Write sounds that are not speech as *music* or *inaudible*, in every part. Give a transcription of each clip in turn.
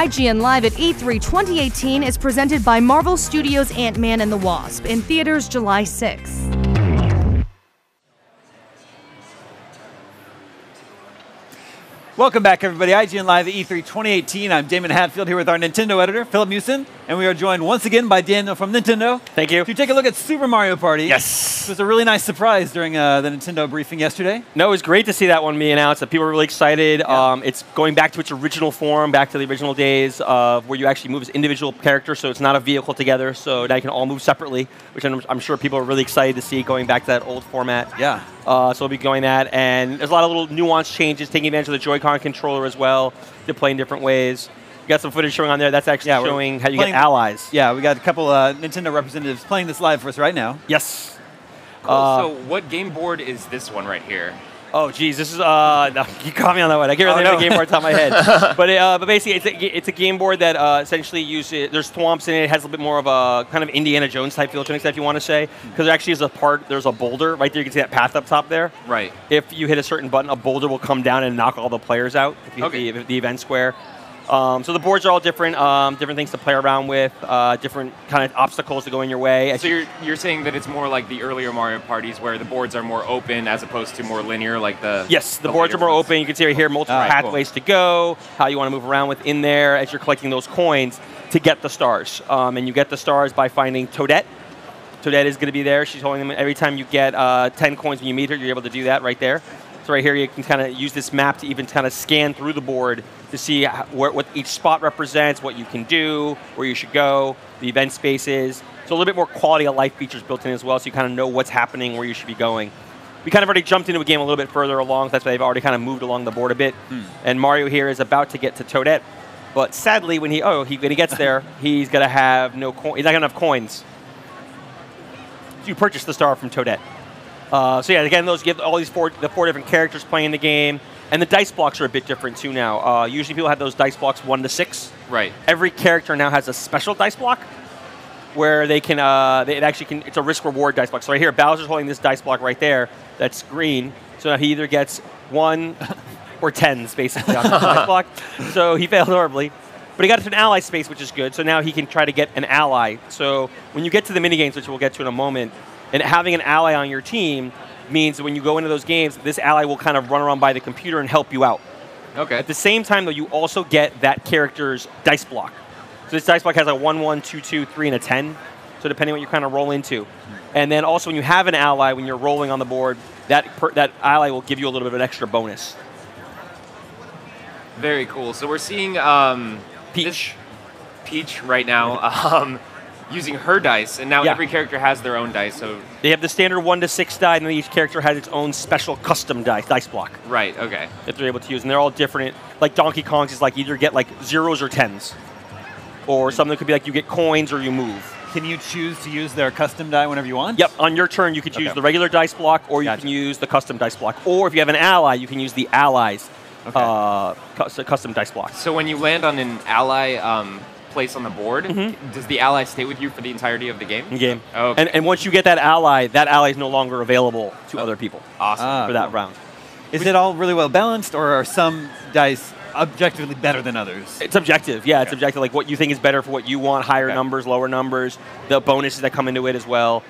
IGN Live at E3 2018 is presented by Marvel Studios' Ant-Man and the Wasp in theaters July 6th. Welcome back, everybody. IGN Live at E3 2018. I'm Damon Hatfield here with our Nintendo editor, Philip Mewson, and we are joined once again by Daniel from Nintendo. Thank you. To take a look at Super Mario Party. Yes. It was a really nice surprise during uh, the Nintendo briefing yesterday. No, it was great to see that one be announced. That people were really excited. Yeah. Um, it's going back to its original form, back to the original days of where you actually move as individual characters, so it's not a vehicle together. So now you can all move separately, which I'm, I'm sure people are really excited to see going back to that old format. Yeah. Uh, so we'll be going that, and there's a lot of little nuanced changes, taking advantage of the Joy-Con controller as well to play in different ways. You got some footage showing on there. That's actually Yeah, we're showing how you get allies. Yeah, we got a couple uh, Nintendo representatives playing this live for us right now. Yes. Cool. Uh, so what game board is this one right here? Oh, geez, this is uh, *laughs* no, you caught me on that one. I can't remember Oh, the game board top of my head, *laughs* but it, uh, but basically, it's a, it's a game board that uh, essentially uses. There's thwomps in it. It has a little bit more of a kind of Indiana Jones type feel to it, if you want to say, because there actually is a part. There's a boulder right there. You can see that path up top there. Right. If you hit a certain button, a boulder will come down and knock all the players out. If you Okay. hit the, the event square. Um, so the boards are all different, um, different things to play around with, uh, different kind of obstacles to go in your way. So you're you're saying that it's more like the earlier Mario parties where the boards are more open as opposed to more linear, like the Yes, the, boards are more ones? open. You can see right here multiple Ah, cool. pathways to go, how you want to move around within there as you're collecting those coins to get the stars. Um, and you get the stars by finding Toadette. Toadette is going to be there. She's holding them every time you get uh, 10 coins when you meet her. You're able to do that right there. So right here, you can kind of use this map to even kind of scan through the board to see where, what each spot represents, what you can do, where you should go, the event spaces. So a little bit more quality of life features built in as well, so you kind of know what's happening, where you should be going. We kind of already jumped into a game a little bit further along. That's why they've already kind of moved along the board a bit. Hmm. And Mario here is about to get to Toadette, but sadly, when he oh he when he gets there, *laughs* he's gonna have no coin. He's not gonna have coins. You purchase the star from Toadette. Uh, so yeah, again, those give all these four the four different characters playing the game, and the dice blocks are a bit different too now. Uh, usually, people have those dice blocks one to six. Right. Every character now has a special dice block where they can uh, they, it actually can it's a risk reward dice block. So right here, Bowser's holding this dice block right there that's green. So now he either gets one *laughs* or tens basically on the dice block. *laughs* So he failed horribly. But he got to an ally space, which is good. So now he can try to get an ally. So when you get to the minigames, which we'll get to in a moment, and having an ally on your team means that when you go into those games, this ally will kind of run around by the computer and help you out. Okay. At the same time, though, you also get that character's dice block. So this dice block has a 1, 1, 2, 2, 3, and a 10. So depending on what you kind of roll into. And then also when you have an ally, when you're rolling on the board, that, per, that ally will give you a little bit of an extra bonus. Very cool. So we're seeing um, Peach. Peach right now *laughs* um, using her dice, and now Yeah. every character has their own dice. So They have the standard 1 to 6 die, and then each character has its own special custom dice, dice block right. Okay. that they're able to use. And they're all different. Like Donkey Kong's is like either get like zeros or tens. Or something could be like you get coins or you move. Can you choose to use their custom die whenever you want? Yep, on your turn you could use Okay. the regular dice block or you Gotcha. can use the custom dice block. Or if you have an ally, you can use the allies Okay. uh, custom dice block. So when you land on an ally um, place on the board, Mm-hmm. does the ally stay with you for the entirety of the game? in game. Oh, And, and once you get that ally, that ally is no longer available to other people awesome. Ah, for that cool. round. Is it all really well balanced, or are some dice objectively better than others? It's objective, yeah. It's Okay. objective, like what you think is better for what you want. Higher Okay. numbers, lower numbers, the bonuses that come into it as well.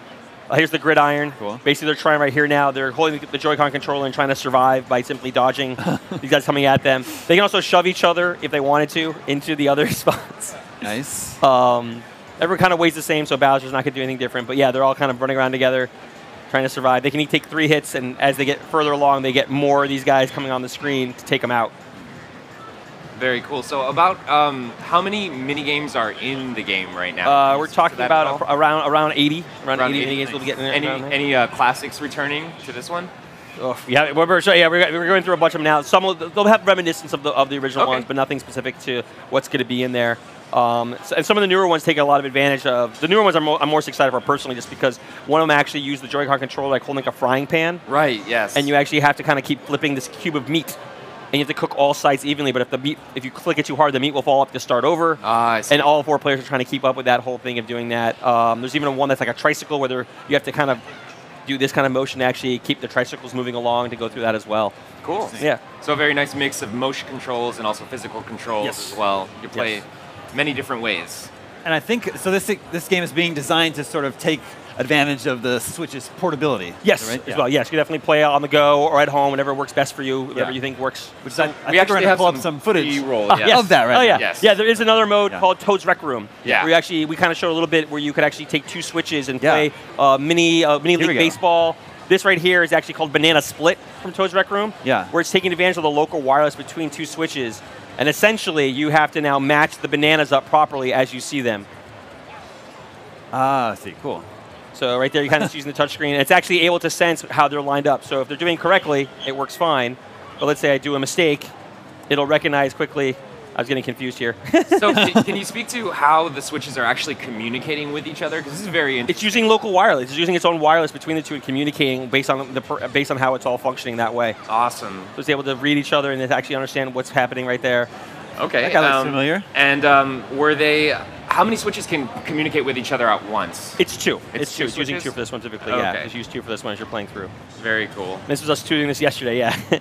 Uh, here's the gridiron. Cool. Basically, they're trying right here now. They're holding the Joy-Con controller and trying to survive by simply dodging *laughs* these guys coming at them. They can also shove each other if they wanted to into the other *laughs* spots. Nice. Um, everyone kind of weighs the same, so Bowser's not going to do anything different. But yeah, they're all kind of running around together, trying to survive. They can each take three hits, and as they get further along, they get more of these guys coming on the screen to take them out. Very cool. So about um, how many mini games are in the game right now? Uh, we're talking about at all? a- around around 80, around, Around 80, 80, mini games we'll be getting any any uh, classics returning to this one? Ugh, yeah, we're, yeah, we're, we're going through a bunch of them now. Some will, they'll have reminiscence of the of the original Okay. ones, but nothing specific to what's going to be in there. Um, and some of the newer ones take a lot of advantage of. The newer ones I'm, mo- I'm more excited for personally, just because one of them actually use the Joy-Con controller like holding like a frying pan, Right. Yes. and you actually have to kind of keep flipping this cube of meat, and you have to cook all sides evenly. But if the meat, if you click it too hard, the meat will fall off to start over. Ah, I see. and all four players are trying to keep up with that whole thing of doing that. Um, there's even a one that's like a tricycle where you have to kind of do this kind of motion to actually keep the tricycles moving along to go through that as well. Cool. Yeah. So a very nice mix of motion controls and also physical controls Yes. as well. You play Yes. Many different ways. And I think so. This this game is being designed to sort of take advantage of the Switch's portability. Yes, is that right? as well. Yes, you can definitely play on the go or at home, whatever works best for you, whatever Yeah. you think works. Which I, I we think we're actually gonna have pull some, up some footage B-roll. Ah, yes. yes. of that right oh yeah. Yes. yeah. There is another mode Yeah. called Toad's Rec Room. Yeah. Where you actually we kind of showed a little bit where you could actually take two switches and Yeah. play uh, mini uh, mini Here league baseball. This right here is actually called Banana Split from Toad's Rec Room. Yeah. Where it's taking advantage of the local wireless between two switches, and essentially you have to now match the bananas up properly as you see them. Ah, I see. Cool. So right there, you're kind of *laughs* just using the touchscreen. It's actually able to sense how they're lined up. So if they're doing correctly, it works fine. But let's say I do a mistake, it'll recognize quickly. I was getting confused here. so *laughs* c- can you speak to how the switches are actually communicating with each other? Because this is very it's using local wireless. It's using its own wireless between the two and communicating based on the based on how it's all functioning that way. awesome. So it's able to read each other and it's actually understand what's happening right there. Okay. That guy looks familiar. And um, were they? How many switches can communicate with each other at once? It's two. It's It's, two two. It's using two for this one typically. Okay. Yeah, just use two for this one as you're playing through. Very cool. This was us doing this yesterday. Yeah. *laughs*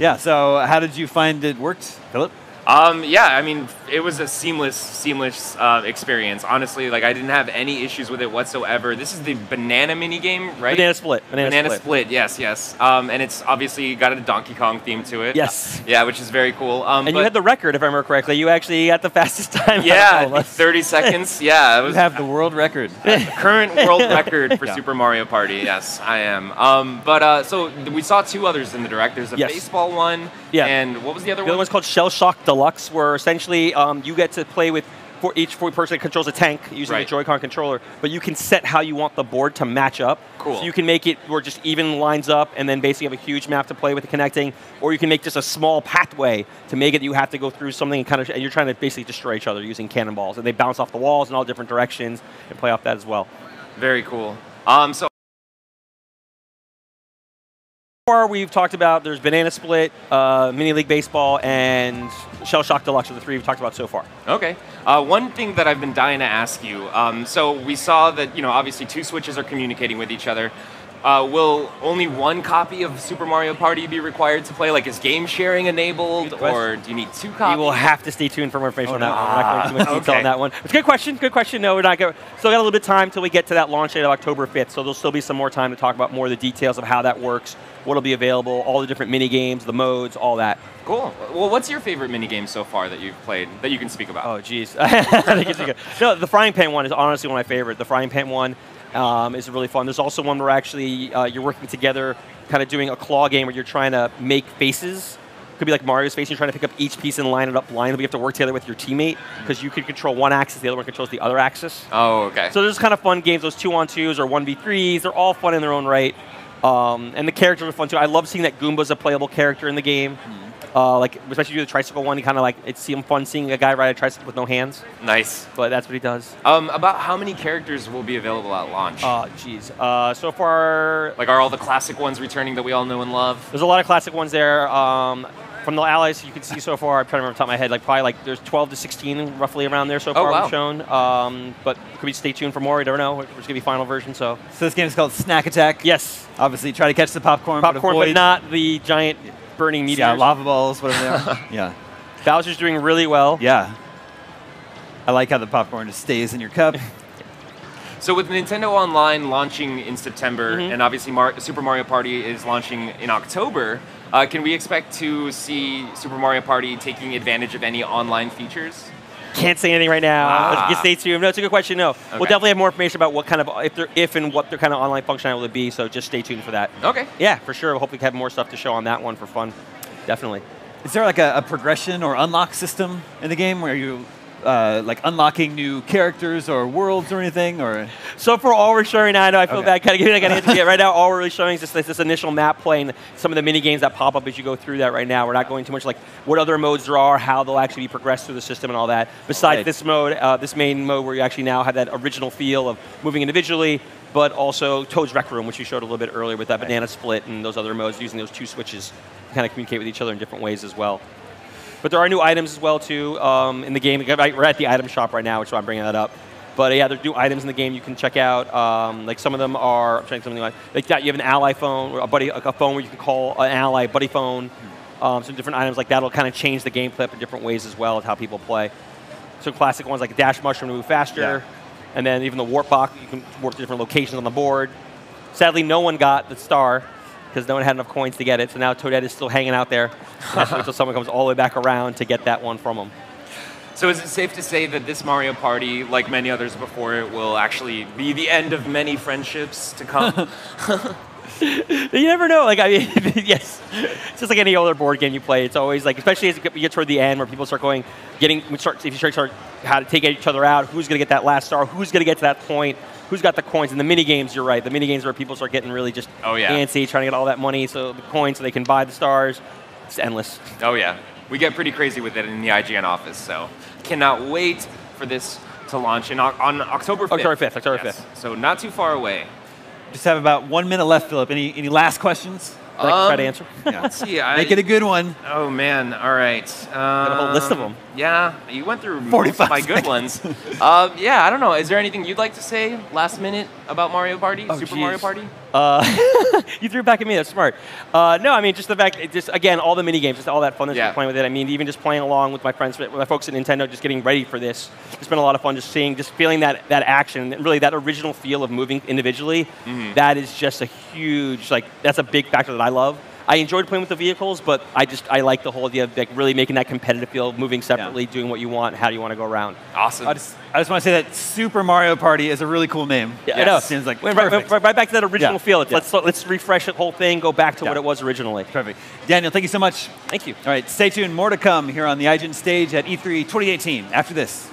Yeah. So how did you find it worked, Philip? Um, yeah, I mean, it was a seamless, seamless uh, experience. Honestly, like I didn't have any issues with it whatsoever. This is the banana mini game, right? Banana split. Banana, Banana split. split. yes, yes. Um, and it's obviously got a Donkey Kong theme to it. Yes. Yeah, which is very cool. Um, And you had the record, if I remember correctly. You actually got the *laughs* fastest time. out of all yeah, of us. 30 seconds. *laughs* Yeah, it You have the world record. *laughs* current world record for Yeah. Super Mario Party. Yes, I am. Um, but uh, so we saw two others in the direct. There's a Yes. baseball one. Yeah. And what was the other The one? other one's called Shell Shock Deluxe, where essentially um, you get to play with for each for person that controls a tank using Right. the Joy-Con controller, but you can set how you want the board to match up. Cool. So you can make it where just even lines up, and then basically have a huge map to play with connecting, or you can make just a small pathway to make it. You have to go through something and kind of, and you're trying to basically destroy each other using cannonballs, and they bounce off the walls in all different directions and play off that as well. Very cool. Um, so far we've talked about there's Banana Split, uh, Mini League Baseball, and Shell Shock Deluxe are the three we've talked about so far. Okay. Uh, one thing that I've been dying to ask you. Um, so we saw that you know obviously two switches are communicating with each other. Uh, will only one copy of Super Mario Party be required to play? Like, is game sharing enabled, or do you need two copies? You will have to stay tuned for more information on that one. We're not going into too much detail Okay. on that one. It's a good question. Good question. No, we're not going. Still got a little bit of time till we get to that launch date of October 5th. So there'll still be some more time to talk about more of the details of how that works, what'll be available, all the different mini games, the modes, all that. Cool. Well, what's your favorite minigame so far that you've played that you can speak about? Oh, geez. *laughs* I think it's a good. No, the frying pan one is honestly one of my favorite. The frying pan one um, is really fun. There's also one where actually uh, you're working together, kind of doing a claw game where you're trying to make faces. Could be like Mario's face. You're trying to pick up each piece and line it up blindly. You have to work together with your teammate because you can control one axis, the other one controls the other axis. Oh, okay. So there's kind of fun games. Those two on twos or one v threes. They're all fun in their own right. Um, and the characters are fun too. I love seeing that Goomba's a playable character in the game. Uh, like especially do the tricycle one. Kind of like it's fun seeing a guy ride a tricycle with no hands, nice. but that's what he does. Um, about how many characters will be available at launch? Oh, jeez. Uh, so far, like, are all the classic ones returning that we all know and love? there's a lot of classic ones there. Um, from the allies you can see so far, I'm trying to remember off the top of my head, like probably like there's 12 to 16 roughly around there so Oh, far wow. we've shown. Um, but could we stay tuned for more? We don't know. It's gonna be final version, so So this game is called Snack Attack. yes, Obviously, try to catch the popcorn, popcorn, but, but not the giant burning meteors. yeah, lava balls, whatever they are. *laughs* yeah, Bowser's doing really well. yeah. I like how the popcorn just stays in your cup. *laughs* So with Nintendo Online launching in September, Mhm. and obviously Mar- Super Mario Party is launching in October, uh, can we expect to see Super Mario Party taking advantage of any online features? Can't say anything right now. Ah. Let's stay tuned. No, it's a good question. No, we'll definitely have more information about what kind of if there if and what their kind of online functionality will be. So just stay tuned for that. Okay. Yeah, for sure. We'll hopefully have more stuff to show on that one for fun. Definitely. Is there like a, a progression or unlock system in the game where you uh, like unlocking new characters or worlds or anything? Or So for all we're showing now, I know I feel Okay. bad kind of giving like an answer yet. *laughs* Right now, all we're really showing is just this, this initial map play and some of the mini games that pop up as you go through that right now. We're not going too much like what other modes there are, how they'll actually be progressed through the system and all that. Besides Right. this mode, uh, this main mode where you actually now have that original feel of moving individually, but also Toad's Rec Room, which you showed a little bit earlier with that banana split and those other modes using those two switches to kind of communicate with each other in different ways as well. But there are new items as well too um, in the game. We're at the item shop right now, which is why I'm bringing that up. But yeah, there's new items in the game you can check out. Um, like some of them are, I'm trying something like, like that. You have an ally phone, or a buddy, a phone where you can call an ally, buddy phone. Um, some different items like that'll kind of change the gameplay in different ways as well as how people play. So classic ones like dash mushroom to move faster, Yeah. and then even the warp box, you can warp to different locations on the board. Sadly, no one got the star because no one had enough coins to get it. So now Toadette is still hanging out there *laughs* until someone comes all the way back around to get that one from him. So is it safe to say that this Mario Party, like many others before it, will actually be the end of many friendships to come? *laughs* *laughs* You never know. Like I mean, yes, it's just like any other board game you play. It's always like, especially as you get toward the end, where people start going, getting, we start, if you start, start how to take each other out, who's going to get that last star, who's going to get to that point, who's got the coins. And the mini games, you're right. The mini games where people start getting really just Oh, yeah. antsy, trying to get all that money, so the coins, so they can buy the stars. It's endless. oh yeah, we get pretty crazy with it in the IGN office. So cannot wait for this to launch in, on October 5th. October 5th, October Yes. 5th. So not too far away. Just have about one minute left, Philip. Any any last questions? That I can try Um, to answer. Yeah. Let's *laughs* see. I, Make it a good one. Oh man! All right. Got a whole list of 'em. Yeah, you went through most 45 of my good ones. *laughs* uh, yeah, I don't know. Is there anything you'd like to say last minute about Mario Party, Oh, Super geez. Mario Party? Uh, *laughs* you threw it back at me. That's smart. Uh, no, I mean just the fact, it just again, all the mini games, just all that fun that's Yeah. playing with it. I mean, even just playing along with my friends, with my folks at Nintendo, just getting ready for this. It's been a lot of fun just seeing, just feeling that that action, and really that original feel of moving individually. Mm-hmm. that is just a huge, like, that's a big factor that I love. I enjoyed playing with the vehicles, but I just I like the whole idea of like really making that competitive feel, moving separately, doing what you want, how do you want to go around. Awesome. I just I just want to say that Super Mario Party is a really cool name. Yeah, I Yes. know. Seems like Right- right, right, right back to that original Yeah. feel. Yeah. Let's let's refresh the whole thing, go back to Yeah. what it was originally. Perfect. Daniel, thank you so much. Thank you. All right, stay tuned. More to come here on the IGN stage at E3 2018 after this.